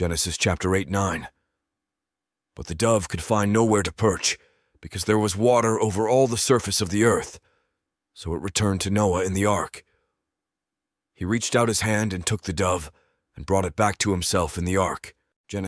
Genesis chapter 8 9. But the dove could find nowhere to perch, because there was water over all the surface of the earth. So it returned to Noah in the ark. He reached out his hand and took the dove, and brought it back to himself in the ark.